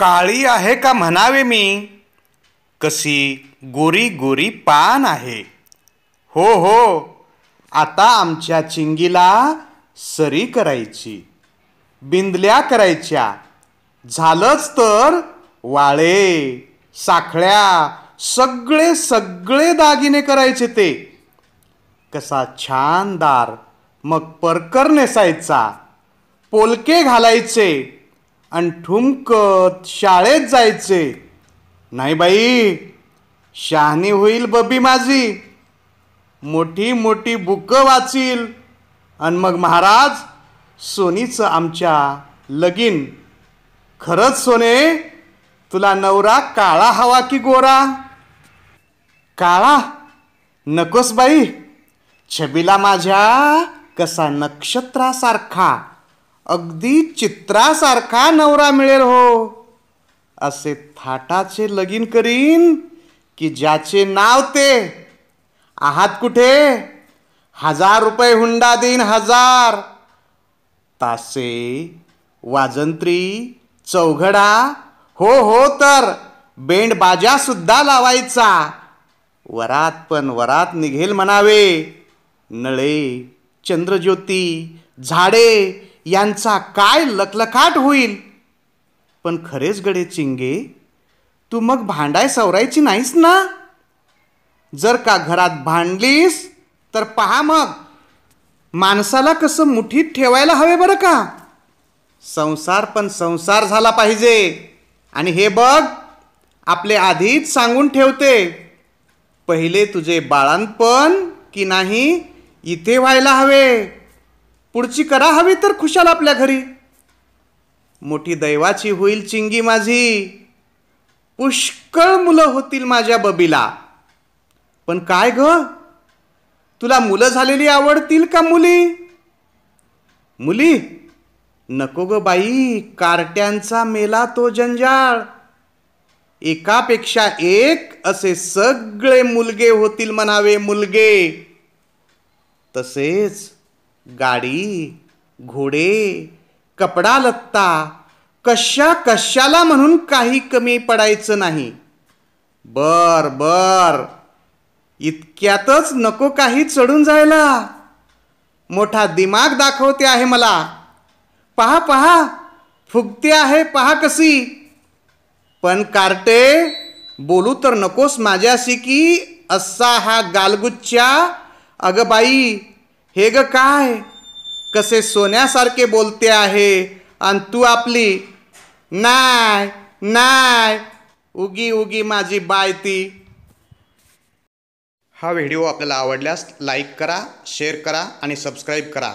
काळी आहे का म्हणावे मी? कशी गोरी गोरी पान आहे. हो हो आता आमच्या चिंगीला सरी करायची बिंदल्या करायच्या. झालंच तर वाळे साखळ्या सगळे सगळे दागिने करायचे ते. कसा छानदार मग परकर नेसायचा. पोलके घालायचे. आणि ठुमकत शाळेत जायचे. नाही बाई शहाणी होईल बबी माझी. मोठी मोठी बुकं वाचील. आणि मग महाराज सोनीचं आमच्या लगीन. खरंच सोने तुला नवरा काळा हवा की गोरा? काळा? नकोस बाई. छबीला माझ्या कसा नक्षत्रासारखा. अगदी चित्रासारखा नवरा मिळेल हो. असे थाटाचे लगीन करीन की ज्याचे नाव ते आहात कुठे? हजार रुपये हुंडा देईन हजार. तासे वाजंत्री चौघडा हो हो तर बेंड बाजा सुद्धा लावायचा. वरात पण वरात निघेल म्हणावे. नळे चंद्रज्योती झाडे यांचा काय लखलखाट होईल? पण खरेच गडे चिंगे तू मग भांडाय सवरायची नाहीस ना? जर का घरात भांडलीस तर पहा मग माणसाला कसं मुठीत ठेवायला हवे बरं का? संसार पण संसार झाला पाहिजे. आणि हे बघ आपले आधीच सांगून ठेवते. पहिले तुझे बाळांपण की नाही इथे व्हायला हवे. पुढची करा हवी तर खुशाल आपल्या घरी. मोठी दैवाची होईल चिंगी माझी. पुष्कळ मुलं होतील माझ्या बबीला. पण काय ग? तुला मुलं झालेली आवडतील का मुली? मुली? नको ग बाई कार्ट्यांचा मेला तो जंजाळ. एकापेक्षा एक असे सगळे मुलगे होतील म्हणावे मुलगे. तसेच गाडी घोडे कपडा लत्ता कशा कशाला म्हणून काही कमी पडायचं नाही. बर बर. इतक्यातच नको काही चढून जायला. मोठा दिमाग दाखवते आहे मला. पहा पहा. फुगते आहे पहा कशी. पण कार्टे बोलू तर नकोस माझ्याशी की असा हा गालगुच्च्या अगं बाई हे ग काय? कसे सोन्यासारखे बोलते आहे. आणि तू आपली नाय नाय उगी उगी माझी बाय ती. हा व्हिडिओ आपल्याला आवडल्यास लाईक करा शेअर करा आणि सबस्क्राईब करा.